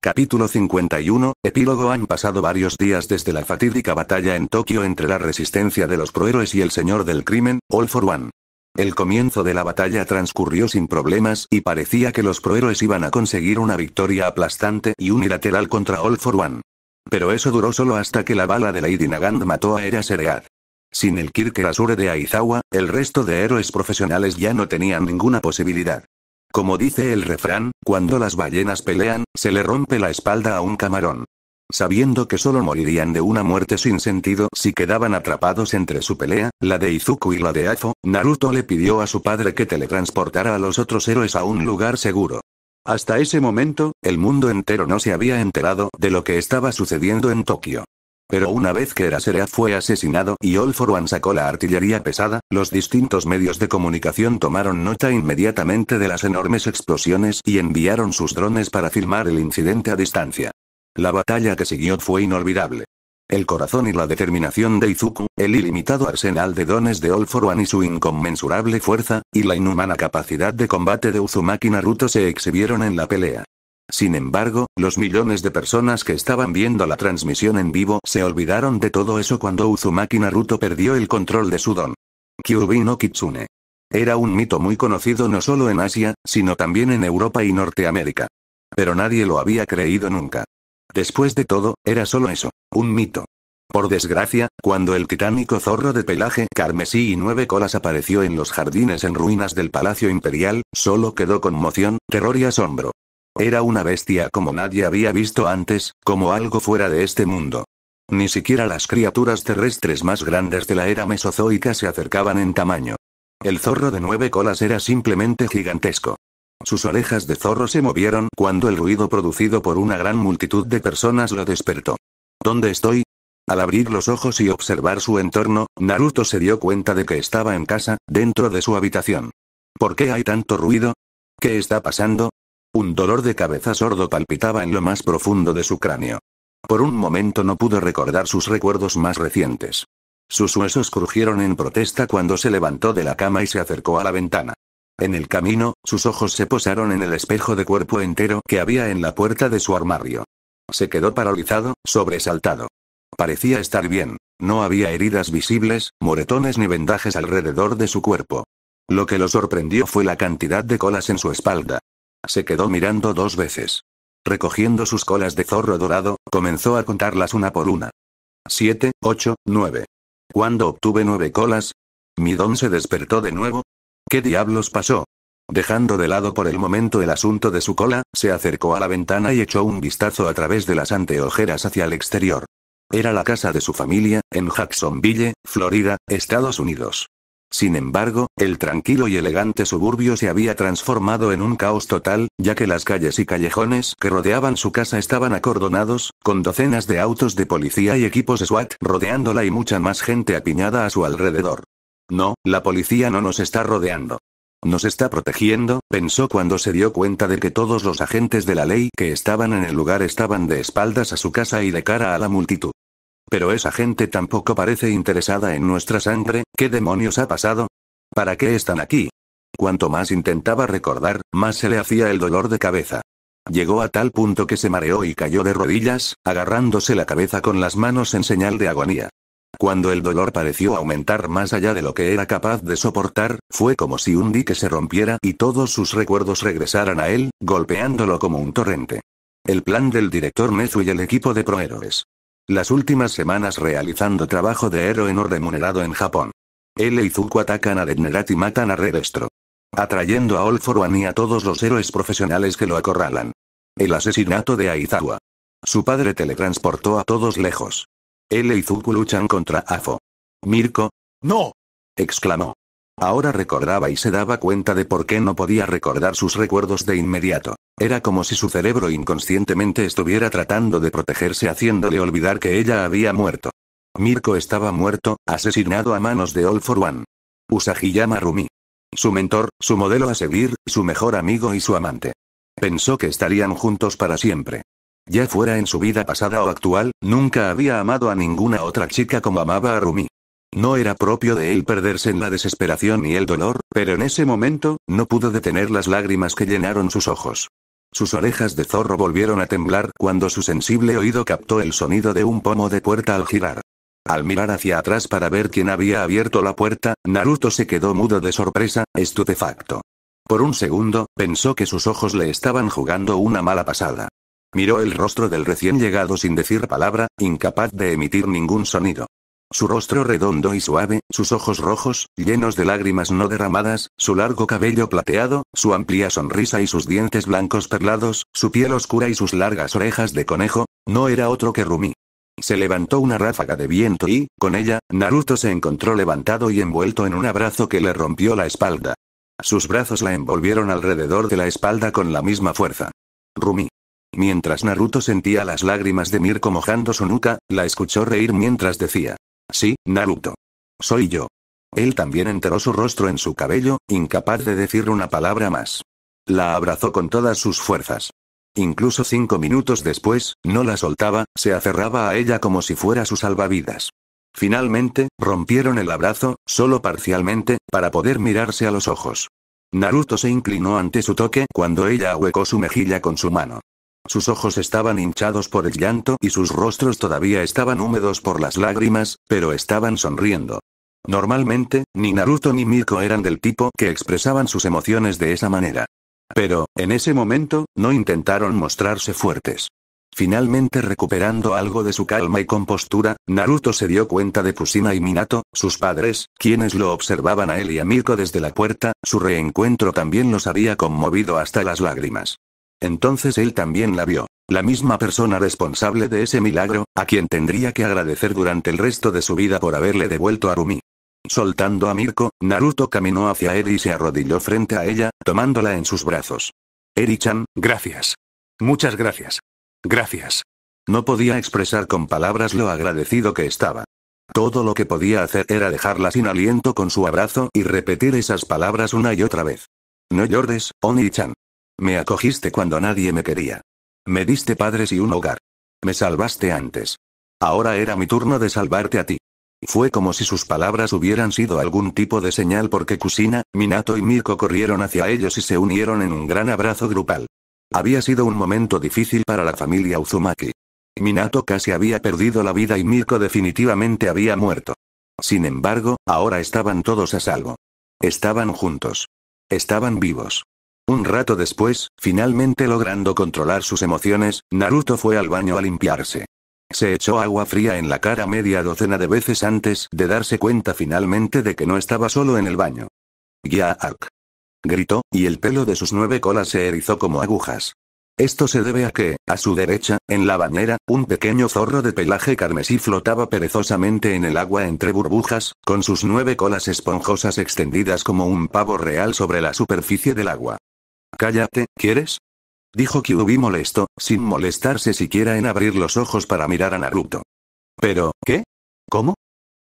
Capítulo 51, Epílogo Han pasado varios días desde la fatídica batalla en Tokio entre la resistencia de los prohéroes y el señor del crimen, All for One. El comienzo de la batalla transcurrió sin problemas y parecía que los prohéroes iban a conseguir una victoria aplastante y unilateral contra All for One. Pero eso duró solo hasta que la bala de Lady Nagant mató a Era Seread. Sin el Kirker Asure de Aizawa, el resto de héroes profesionales ya no tenían ninguna posibilidad. Como dice el refrán, cuando las ballenas pelean, se le rompe la espalda a un camarón. Sabiendo que solo morirían de una muerte sin sentido si quedaban atrapados entre su pelea, la de Izuku y la de Afo, Naruto le pidió a su padre que teletransportara a los otros héroes a un lugar seguro. Hasta ese momento, el mundo entero no se había enterado de lo que estaba sucediendo en Tokio. Pero una vez que Eraserea fue asesinado y All for One sacó la artillería pesada, los distintos medios de comunicación tomaron nota inmediatamente de las enormes explosiones y enviaron sus drones para filmar el incidente a distancia. La batalla que siguió fue inolvidable. El corazón y la determinación de Izuku, el ilimitado arsenal de dones de All for One y su inconmensurable fuerza, y la inhumana capacidad de combate de Uzumaki Naruto se exhibieron en la pelea. Sin embargo, los millones de personas que estaban viendo la transmisión en vivo se olvidaron de todo eso cuando Uzumaki Naruto perdió el control de su don. Kyuubi no Kitsune. Era un mito muy conocido no solo en Asia, sino también en Europa y Norteamérica. Pero nadie lo había creído nunca. Después de todo, era solo eso, un mito. Por desgracia, cuando el titánico zorro de pelaje carmesí y nueve colas apareció en los jardines en ruinas del Palacio Imperial, solo quedó conmoción, terror y asombro. Era una bestia como nadie había visto antes, como algo fuera de este mundo. Ni siquiera las criaturas terrestres más grandes de la era mesozoica se acercaban en tamaño. El zorro de nueve colas era simplemente gigantesco. Sus orejas de zorro se movieron cuando el ruido producido por una gran multitud de personas lo despertó. ¿Dónde estoy? Al abrir los ojos y observar su entorno, Naruto se dio cuenta de que estaba en casa, dentro de su habitación. ¿Por qué hay tanto ruido? ¿Qué está pasando? Un dolor de cabeza sordo palpitaba en lo más profundo de su cráneo. Por un momento no pudo recordar sus recuerdos más recientes. Sus huesos crujieron en protesta cuando se levantó de la cama y se acercó a la ventana. En el camino, sus ojos se posaron en el espejo de cuerpo entero que había en la puerta de su armario. Se quedó paralizado, sobresaltado. Parecía estar bien. No había heridas visibles, moretones ni vendajes alrededor de su cuerpo. Lo que lo sorprendió fue la cantidad de colas en su espalda. Se quedó mirando dos veces. Recogiendo sus colas de zorro dorado, comenzó a contarlas una por una. Siete, ocho, nueve. ¿Cuándo obtuve nueve colas? ¿Mi don se despertó de nuevo? ¿Qué diablos pasó? Dejando de lado por el momento el asunto de su cola, se acercó a la ventana y echó un vistazo a través de las anteojeras hacia el exterior. Era la casa de su familia, en Jacksonville, Florida, Estados Unidos. Sin embargo, el tranquilo y elegante suburbio se había transformado en un caos total, ya que las calles y callejones que rodeaban su casa estaban acordonados, con docenas de autos de policía y equipos SWAT rodeándola y mucha más gente apiñada a su alrededor. No, la policía no nos está rodeando. Nos está protegiendo, pensó cuando se dio cuenta de que todos los agentes de la ley que estaban en el lugar estaban de espaldas a su casa y de cara a la multitud. Pero esa gente tampoco parece interesada en nuestra sangre, ¿qué demonios ha pasado? ¿Para qué están aquí? Cuanto más intentaba recordar, más se le hacía el dolor de cabeza. Llegó a tal punto que se mareó y cayó de rodillas, agarrándose la cabeza con las manos en señal de agonía. Cuando el dolor pareció aumentar más allá de lo que era capaz de soportar, fue como si un dique se rompiera y todos sus recuerdos regresaran a él, golpeándolo como un torrente. El plan del director Nezu y el equipo de prohéroes. Las últimas semanas realizando trabajo de héroe no remunerado en Japón. Él y Izuku atacan a Denerat y matan a Redestro. Atrayendo a All for One y a todos los héroes profesionales que lo acorralan. El asesinato de Aizawa. Su padre teletransportó a todos lejos. Él y Izuku luchan contra Afo. Mirko. ¡No! exclamó. Ahora recordaba y se daba cuenta de por qué no podía recordar sus recuerdos de inmediato. Era como si su cerebro inconscientemente estuviera tratando de protegerse haciéndole olvidar que ella había muerto. Mirko estaba muerto, asesinado a manos de All for One. Usagiyama Rumi. Su mentor, su modelo a seguir, su mejor amigo y su amante. Pensó que estarían juntos para siempre. Ya fuera en su vida pasada o actual, nunca había amado a ninguna otra chica como amaba a Rumi. No era propio de él perderse en la desesperación y el dolor, pero en ese momento, no pudo detener las lágrimas que llenaron sus ojos. Sus orejas de zorro volvieron a temblar cuando su sensible oído captó el sonido de un pomo de puerta al girar. Al mirar hacia atrás para ver quién había abierto la puerta, Naruto se quedó mudo de sorpresa, estupefacto. Por un segundo, pensó que sus ojos le estaban jugando una mala pasada. Miró el rostro del recién llegado sin decir palabra, incapaz de emitir ningún sonido. Su rostro redondo y suave, sus ojos rojos, llenos de lágrimas no derramadas, su largo cabello plateado, su amplia sonrisa y sus dientes blancos perlados, su piel oscura y sus largas orejas de conejo, no era otro que Rumi. Se levantó una ráfaga de viento y, con ella, Naruto se encontró levantado y envuelto en un abrazo que le rompió la espalda. Sus brazos la envolvieron alrededor de la espalda con la misma fuerza. Rumi. Mientras Naruto sentía las lágrimas de Mirko mojando su nuca, la escuchó reír mientras decía. Sí, Naruto. Soy yo. Él también enteró su rostro en su cabello, incapaz de decir una palabra más. La abrazó con todas sus fuerzas. Incluso cinco minutos después, no la soltaba, se aferraba a ella como si fuera su salvavidas. Finalmente, rompieron el abrazo, solo parcialmente, para poder mirarse a los ojos. Naruto se inclinó ante su toque cuando ella ahuecó su mejilla con su mano. Sus ojos estaban hinchados por el llanto y sus rostros todavía estaban húmedos por las lágrimas, pero estaban sonriendo. Normalmente, ni Naruto ni Miko eran del tipo que expresaban sus emociones de esa manera. Pero, en ese momento, no intentaron mostrarse fuertes. Finalmente recuperando algo de su calma y compostura, Naruto se dio cuenta de Kusina y Minato, sus padres, quienes lo observaban a él y a Miko desde la puerta, su reencuentro también los había conmovido hasta las lágrimas. Entonces él también la vio. La misma persona responsable de ese milagro, a quien tendría que agradecer durante el resto de su vida por haberle devuelto a Rumi. Soltando a Mirko, Naruto caminó hacia Eri y se arrodilló frente a ella, tomándola en sus brazos. Eri-chan, gracias. Muchas gracias. Gracias. No podía expresar con palabras lo agradecido que estaba. Todo lo que podía hacer era dejarla sin aliento con su abrazo y repetir esas palabras una y otra vez. No llores, Oni-chan. Me acogiste cuando nadie me quería. Me diste padres y un hogar. Me salvaste antes. Ahora era mi turno de salvarte a ti. Fue como si sus palabras hubieran sido algún tipo de señal porque Kusina, Minato y Miko corrieron hacia ellos y se unieron en un gran abrazo grupal. Había sido un momento difícil para la familia Uzumaki. Minato casi había perdido la vida y Miko definitivamente había muerto. Sin embargo, ahora estaban todos a salvo. Estaban juntos. Estaban vivos. Un rato después, finalmente logrando controlar sus emociones, Naruto fue al baño a limpiarse. Se echó agua fría en la cara media docena de veces antes de darse cuenta finalmente de que no estaba solo en el baño. Yaak. Gritó, y el pelo de sus nueve colas se erizó como agujas. Esto se debe a que, a su derecha, en la bañera, un pequeño zorro de pelaje carmesí flotaba perezosamente en el agua entre burbujas, con sus nueve colas esponjosas extendidas como un pavo real sobre la superficie del agua. Cállate, ¿quieres? Dijo Kyuubi molesto, sin molestarse siquiera en abrir los ojos para mirar a Naruto. ¿Pero, qué? ¿Cómo?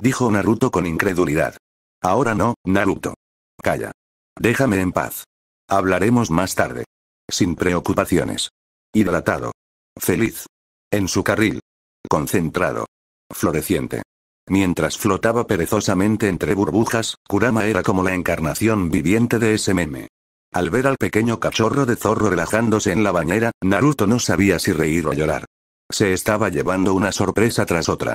Dijo Naruto con incredulidad. Ahora no, Naruto. Calla. Déjame en paz. Hablaremos más tarde. Sin preocupaciones. Hidratado. Feliz. En su carril. Concentrado. Floreciente. Mientras flotaba perezosamente entre burbujas, Kurama era como la encarnación viviente de ese meme. Al ver al pequeño cachorro de zorro relajándose en la bañera, Naruto no sabía si reír o llorar. Se estaba llevando una sorpresa tras otra.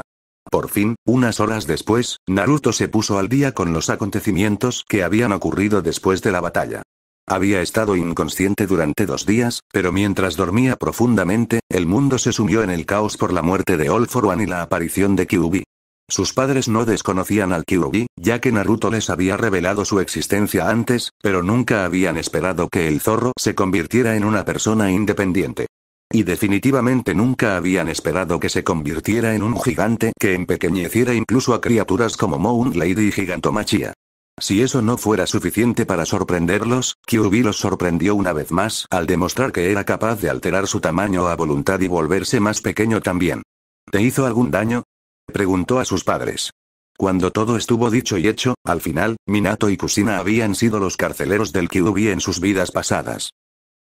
Por fin, unas horas después, Naruto se puso al día con los acontecimientos que habían ocurrido después de la batalla. Había estado inconsciente durante dos días, pero mientras dormía profundamente, el mundo se sumió en el caos por la muerte de All For One y la aparición de Kyuubi. Sus padres no desconocían al Kyuubi, ya que Naruto les había revelado su existencia antes, pero nunca habían esperado que el zorro se convirtiera en una persona independiente. Y definitivamente nunca habían esperado que se convirtiera en un gigante que empequeñeciera incluso a criaturas como Moon Lady y Gigantomachia. Si eso no fuera suficiente para sorprenderlos, Kyuubi los sorprendió una vez más al demostrar que era capaz de alterar su tamaño a voluntad y volverse más pequeño también. ¿Te hizo algún daño? Preguntó a sus padres. Cuando todo estuvo dicho y hecho, al final, Minato y Kusina habían sido los carceleros del Kyuubi en sus vidas pasadas.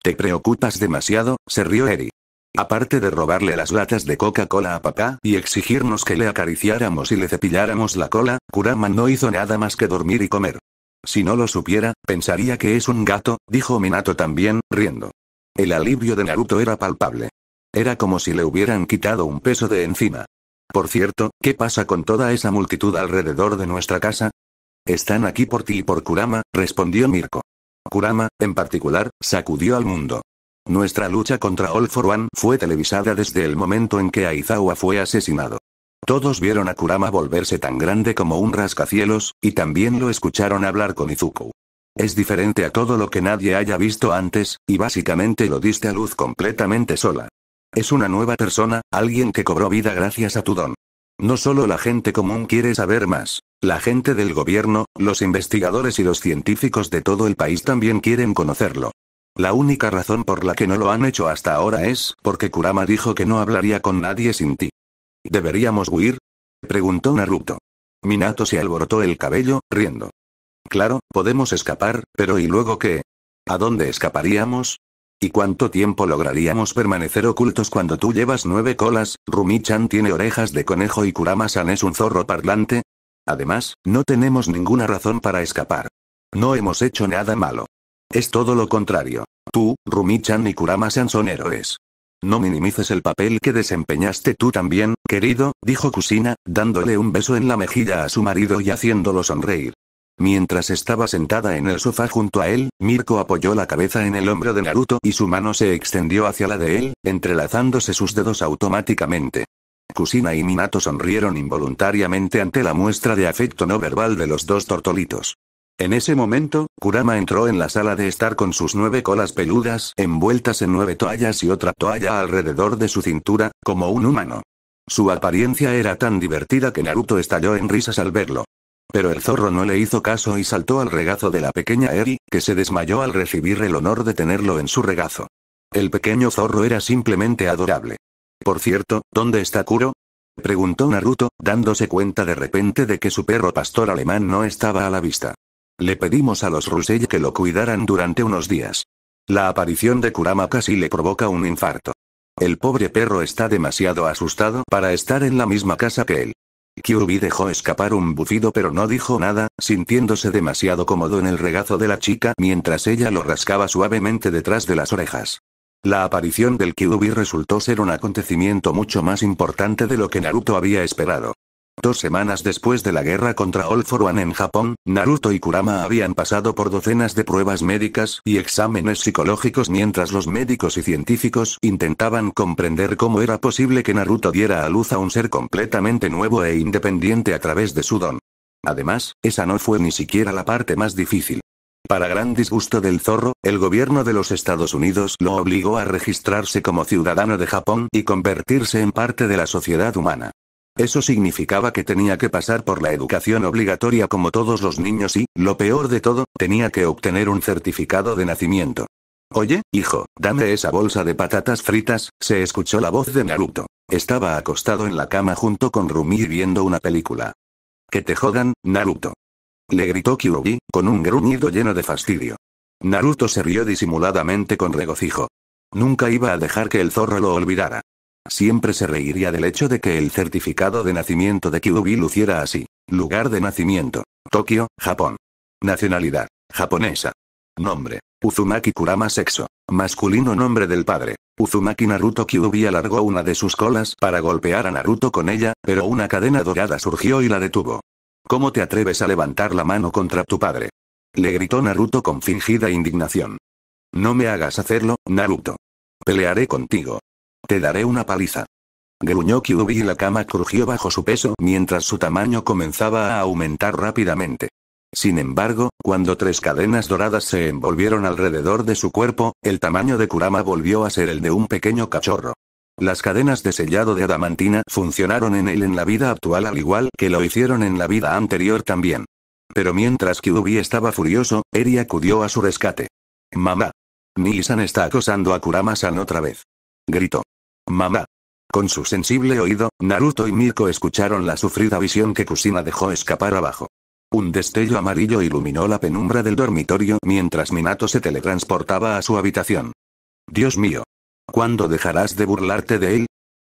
Te preocupas demasiado, se rió Eri. Aparte de robarle las latas de Coca-Cola a papá y exigirnos que le acariciáramos y le cepilláramos la cola, Kurama no hizo nada más que dormir y comer. Si no lo supiera, pensaría que es un gato, dijo Minato también, riendo. El alivio de Naruto era palpable. Era como si le hubieran quitado un peso de encima. Por cierto, ¿qué pasa con toda esa multitud alrededor de nuestra casa? Están aquí por ti y por Kurama, respondió Mirko. Kurama, en particular, sacudió al mundo. Nuestra lucha contra All for One fue televisada desde el momento en que Aizawa fue asesinado. Todos vieron a Kurama volverse tan grande como un rascacielos, y también lo escucharon hablar con Izuku. Es diferente a todo lo que nadie haya visto antes, y básicamente lo diste a luz completamente sola. Es una nueva persona, alguien que cobró vida gracias a tu don. No solo la gente común quiere saber más. La gente del gobierno, los investigadores y los científicos de todo el país también quieren conocerlo. La única razón por la que no lo han hecho hasta ahora es porque Kurama dijo que no hablaría con nadie sin ti. ¿Deberíamos huir? preguntó Naruto. Minato se alborotó el cabello, riendo. Claro, podemos escapar, pero ¿y luego qué? ¿A dónde escaparíamos? ¿Y cuánto tiempo lograríamos permanecer ocultos cuando tú llevas nueve colas, Rumi-chan tiene orejas de conejo y Kurama-san es un zorro parlante? Además, no tenemos ninguna razón para escapar. No hemos hecho nada malo. Es todo lo contrario. Tú, Rumi-chan y Kurama-san son héroes. No minimices el papel que desempeñaste tú también, querido, dijo Kusina, dándole un beso en la mejilla a su marido y haciéndolo sonreír. Mientras estaba sentada en el sofá junto a él, Mirko apoyó la cabeza en el hombro de Naruto y su mano se extendió hacia la de él, entrelazándose sus dedos automáticamente. Kusina y Minato sonrieron involuntariamente ante la muestra de afecto no verbal de los dos tortolitos. En ese momento, Kurama entró en la sala de estar con sus nueve colas peludas envueltas en nueve toallas y otra toalla alrededor de su cintura, como un humano. Su apariencia era tan divertida que Naruto estalló en risas al verlo. Pero el zorro no le hizo caso y saltó al regazo de la pequeña Eri, que se desmayó al recibir el honor de tenerlo en su regazo. El pequeño zorro era simplemente adorable. Por cierto, ¿dónde está Kuro? preguntó Naruto, dándose cuenta de repente de que su perro pastor alemán no estaba a la vista. Le pedimos a los Rusell que lo cuidaran durante unos días. La aparición de Kurama casi le provoca un infarto. El pobre perro está demasiado asustado para estar en la misma casa que él. Kyuubi dejó escapar un bufido pero no dijo nada, sintiéndose demasiado cómodo en el regazo de la chica mientras ella lo rascaba suavemente detrás de las orejas. La aparición del Kyuubi resultó ser un acontecimiento mucho más importante de lo que Naruto había esperado. Dos semanas después de la guerra contra All for One en Japón, Naruto y Kurama habían pasado por docenas de pruebas médicas y exámenes psicológicos mientras los médicos y científicos intentaban comprender cómo era posible que Naruto diera a luz a un ser completamente nuevo e independiente a través de su don. Además, esa no fue ni siquiera la parte más difícil. Para gran disgusto del zorro, el gobierno de los Estados Unidos lo obligó a registrarse como ciudadano de Japón y convertirse en parte de la sociedad humana. Eso significaba que tenía que pasar por la educación obligatoria como todos los niños y, lo peor de todo, tenía que obtener un certificado de nacimiento. Oye, hijo, dame esa bolsa de patatas fritas, se escuchó la voz de Naruto. Estaba acostado en la cama junto con Rumi viendo una película. Que te jodan, Naruto. Le gritó Kyuubi, con un gruñido lleno de fastidio. Naruto se rió disimuladamente con regocijo. Nunca iba a dejar que el zorro lo olvidara. Siempre se reiría del hecho de que el certificado de nacimiento de Kyuubi luciera así. Lugar de nacimiento. Tokio, Japón. Nacionalidad. Japonesa. Nombre. Uzumaki Kurama Sexo. Masculino nombre del padre. Uzumaki Naruto Kyuubi alargó una de sus colas para golpear a Naruto con ella, pero una cadena dorada surgió y la detuvo. ¿Cómo te atreves a levantar la mano contra tu padre? Le gritó Naruto con fingida indignación. No me hagas hacerlo, Naruto. Pelearé contigo. Te daré una paliza. Gruñó Kyuubi y la cama crujió bajo su peso mientras su tamaño comenzaba a aumentar rápidamente. Sin embargo, cuando tres cadenas doradas se envolvieron alrededor de su cuerpo, el tamaño de Kurama volvió a ser el de un pequeño cachorro. Las cadenas de sellado de adamantina funcionaron en él en la vida actual al igual que lo hicieron en la vida anterior también. Pero mientras Kyuubi estaba furioso, Eri acudió a su rescate. Mamá. Nii-san está acosando a Kurama-san otra vez. Gritó. Mamá. Con su sensible oído, Naruto y Mirko escucharon la sufrida visión que Kusina dejó escapar abajo. Un destello amarillo iluminó la penumbra del dormitorio mientras Minato se teletransportaba a su habitación. Dios mío. ¿Cuándo dejarás de burlarte de él?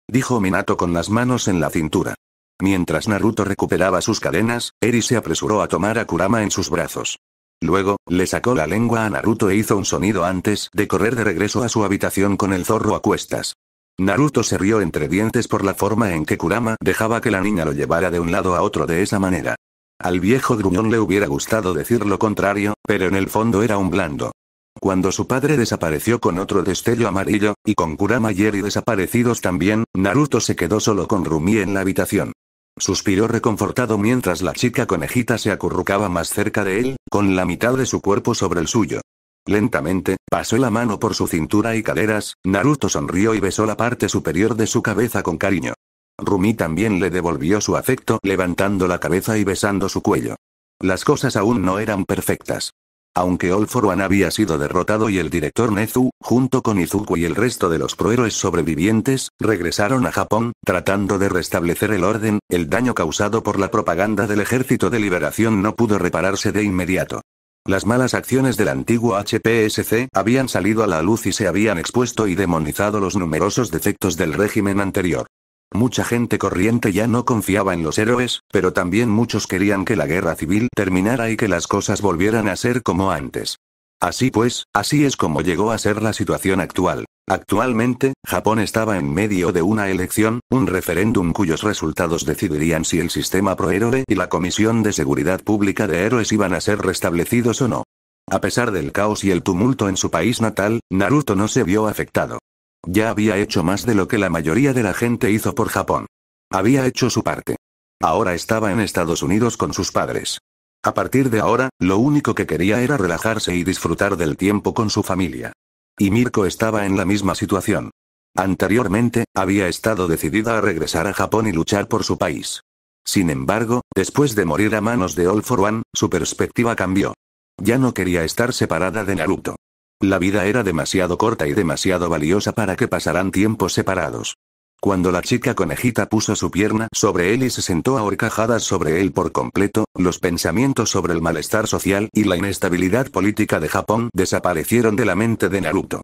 Dijo Minato con las manos en la cintura. Mientras Naruto recuperaba sus cadenas, Eri se apresuró a tomar a Kurama en sus brazos. Luego, le sacó la lengua a Naruto e hizo un sonido antes de correr de regreso a su habitación con el zorro a cuestas. Naruto se rió entre dientes por la forma en que Kurama dejaba que la niña lo llevara de un lado a otro de esa manera. Al viejo gruñón le hubiera gustado decir lo contrario, pero en el fondo era un blando. Cuando su padre desapareció con otro destello amarillo, y con Kurama y Eri desaparecidos también, Naruto se quedó solo con Rumi en la habitación. Suspiró reconfortado mientras la chica conejita se acurrucaba más cerca de él, con la mitad de su cuerpo sobre el suyo. Lentamente, pasó la mano por su cintura y caderas, Naruto sonrió y besó la parte superior de su cabeza con cariño. Rumi también le devolvió su afecto levantando la cabeza y besando su cuello. Las cosas aún no eran perfectas. Aunque All for One había sido derrotado y el director Nezu, junto con Izuku y el resto de los prohéroes sobrevivientes, regresaron a Japón, tratando de restablecer el orden, el daño causado por la propaganda del Ejército de Liberación no pudo repararse de inmediato. Las malas acciones del antiguo HPSC habían salido a la luz y se habían expuesto y demonizado los numerosos defectos del régimen anterior. Mucha gente corriente ya no confiaba en los héroes, pero también muchos querían que la guerra civil terminara y que las cosas volvieran a ser como antes. Así pues, así es como llegó a ser la situación actual. Actualmente, Japón estaba en medio de una elección, un referéndum cuyos resultados decidirían si el sistema prohéroe y la Comisión de Seguridad Pública de Héroes iban a ser restablecidos o no. A pesar del caos y el tumulto en su país natal, Naruto no se vio afectado. Ya había hecho más de lo que la mayoría de la gente hizo por Japón. Había hecho su parte. Ahora estaba en Estados Unidos con sus padres. A partir de ahora, lo único que quería era relajarse y disfrutar del tiempo con su familia. Y Mirko estaba en la misma situación. Anteriormente, había estado decidida a regresar a Japón y luchar por su país. Sin embargo, después de morir a manos de All for One, su perspectiva cambió. Ya no quería estar separada de Naruto. La vida era demasiado corta y demasiado valiosa para que pasaran tiempos separados. Cuando la chica conejita puso su pierna sobre él y se sentó a sobre él por completo, los pensamientos sobre el malestar social y la inestabilidad política de Japón desaparecieron de la mente de Naruto.